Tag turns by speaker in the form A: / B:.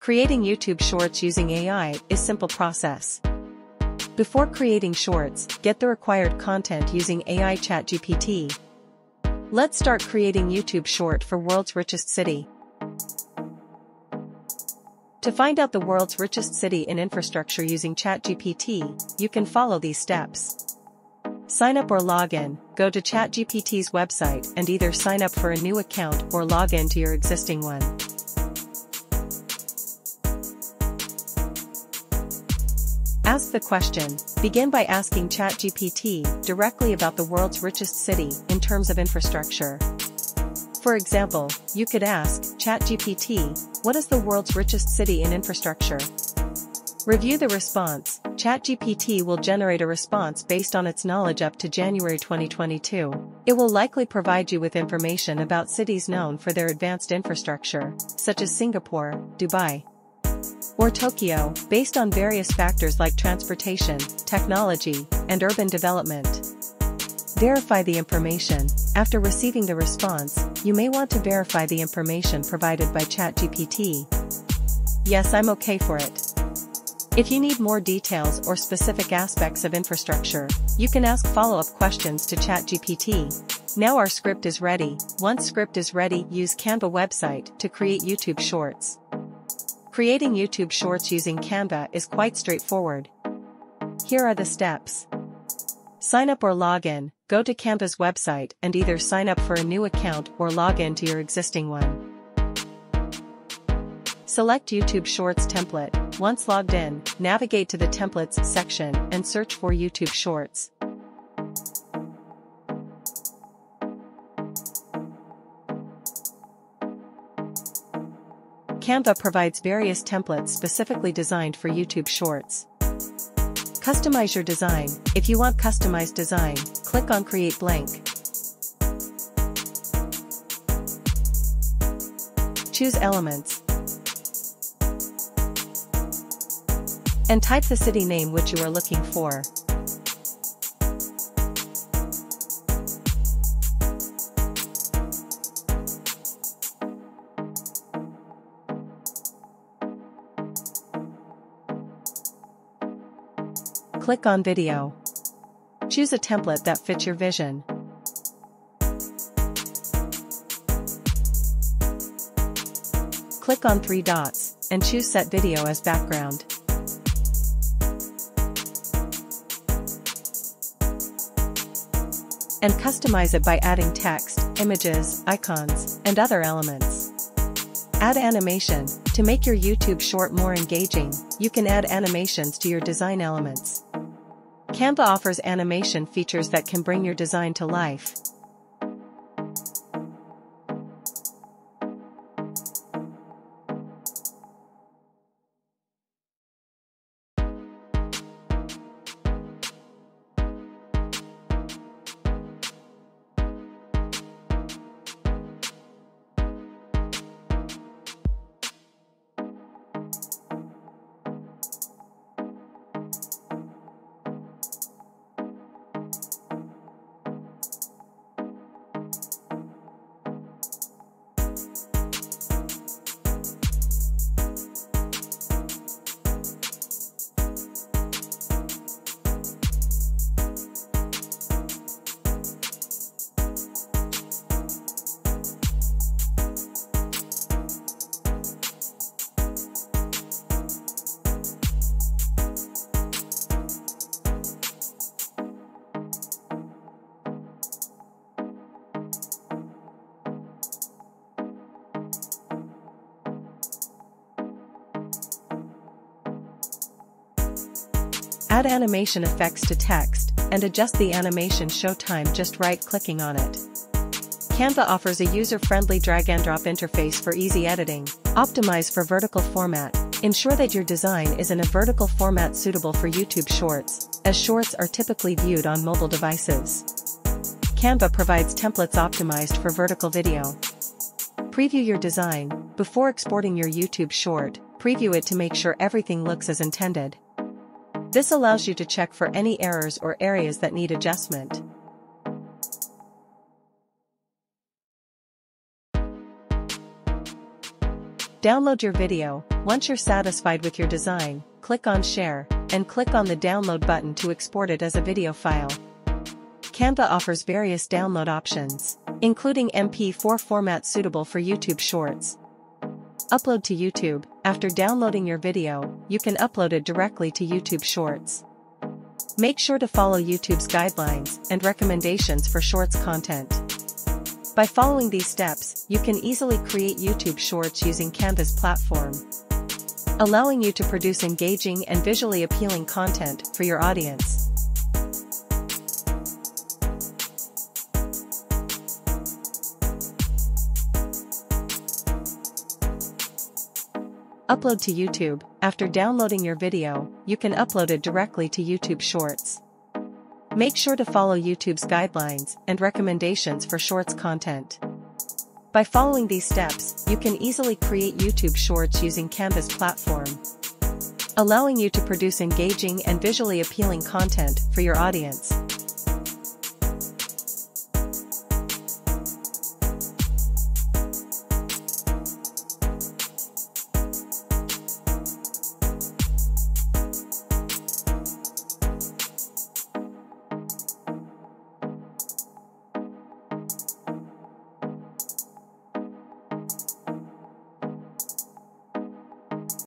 A: Creating YouTube Shorts using AI is simple process. Before creating shorts, get the required content using AI ChatGPT. Let's start creating YouTube short for world's richest city. To find out the world's richest city in infrastructure using ChatGPT, you can follow these steps. Sign up or log in, go to ChatGPT's website and either sign up for a new account or log in to your existing one. Ask the question, begin by asking ChatGPT directly about the world's richest city in terms of infrastructure. For example, you could ask ChatGPT, what is the world's richest city in infrastructure? Review the response. ChatGPT will generate a response based on its knowledge up to January 2022. It will likely provide you with information about cities known for their advanced infrastructure, such as Singapore, Dubai, or Tokyo, based on various factors like transportation, technology, and urban development. Verify the information. After receiving the response, you may want to verify the information provided by ChatGPT. Yes, I'm okay for it. If you need more details or specific aspects of infrastructure, you can ask follow-up questions to ChatGPT. Now our script is ready. Once script is ready, use Canva website to create YouTube Shorts. Creating YouTube Shorts using Canva is quite straightforward. Here are the steps. Sign up or log in, go to Canva's website and either sign up for a new account or log in to your existing one. Select YouTube Shorts template. Once logged in, navigate to the Templates section and search for YouTube Shorts. Canva provides various templates specifically designed for YouTube Shorts. Customize your design. If you want customized design, click on Create Blank. Choose Elements. And type the city name which you are looking for. Click on Video. Choose a template that fits your vision. Click on three dots, and choose Set Video as background. And customize it by adding text, images, icons, and other elements. Add animation. To make your YouTube short more engaging, you can add animations to your design elements. Canva offers animation features that can bring your design to life. Add animation effects to text, and adjust the animation show time just right-clicking on it. Canva offers a user-friendly drag-and-drop interface for easy editing, optimize for vertical format, ensure that your design is in a vertical format suitable for YouTube Shorts, as Shorts are typically viewed on mobile devices. Canva provides templates optimized for vertical video. Preview your design, before exporting your YouTube short, preview it to make sure everything looks as intended. This allows you to check for any errors or areas that need adjustment. Download your video, Once you're satisfied with your design, click on Share, and click on the Download button to export it as a video file. Canva offers various download options, including MP4 format suitable for YouTube Shorts. Upload to YouTube. After downloading your video, you can upload it directly to YouTube Shorts. Make sure to follow YouTube's guidelines and recommendations for Shorts content. By following these steps, you can easily create YouTube Shorts using Canva's platform, allowing you to produce engaging and visually appealing content for your audience. Upload to YouTube. After downloading your video, you can upload it directly to YouTube Shorts. Make sure to follow YouTube's guidelines and recommendations for Shorts content. By following these steps, you can easily create YouTube Shorts using Canva's platform, allowing you to produce engaging and visually appealing content for your audience.